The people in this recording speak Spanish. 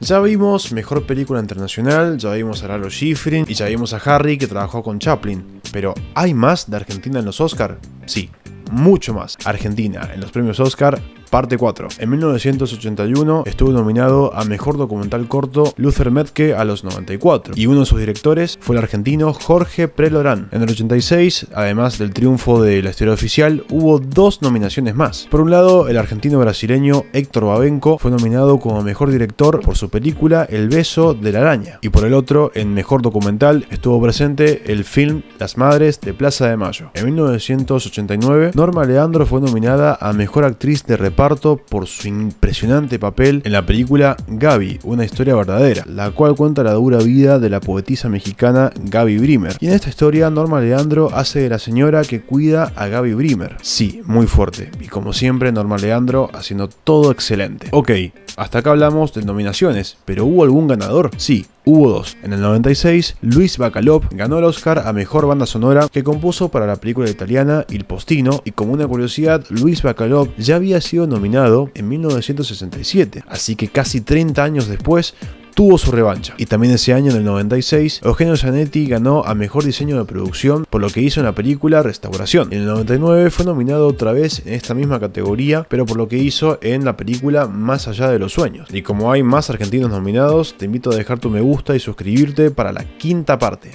Ya vimos Mejor Película Internacional, ya vimos a Lalo Schifrin y ya vimos a Harry que trabajó con Chaplin. Pero, ¿hay más de Argentina en los Oscar? Sí, mucho más. Argentina en los premios Oscar Parte 4. En 1981 estuvo nominado a Mejor Documental Corto Luther Metke a los 94, y uno de sus directores fue el argentino Jorge Prelorán. En el 86, además del triunfo de la historia oficial, hubo dos nominaciones más. Por un lado, el argentino brasileño Héctor Babenco fue nominado como Mejor Director por su película El beso de la araña, y por el otro, en Mejor Documental, estuvo presente el film Las Madres de Plaza de Mayo. En 1989, Norma Leandro fue nominada a Mejor Actriz de Reparto por su impresionante papel en la película Gaby, una historia verdadera, la cual cuenta la dura vida de la poetisa mexicana Gaby Brimer. Y en esta historia Norma Leandro hace de la señora que cuida a Gaby Brimer. Sí, muy fuerte. Y como siempre Norma Leandro haciendo todo excelente. Ok, hasta acá hablamos de nominaciones, pero ¿hubo algún ganador? Sí, hubo dos. En el 96, Luis Bacalop ganó el Oscar a Mejor Banda Sonora que compuso para la película italiana Il Postino y como una curiosidad, Luis Bacalop ya había sido nominado en 1967, así que casi 30 años después tuvo su revancha. Y también ese año, en el 96, Eugenio Zanetti ganó a Mejor Diseño de Producción por lo que hizo en la película Restauración. En el 99 fue nominado otra vez en esta misma categoría, pero por lo que hizo en la película Más allá de los sueños. Y como hay más argentinos nominados, te invito a dejar tu me gusta y suscribirte para la quinta parte.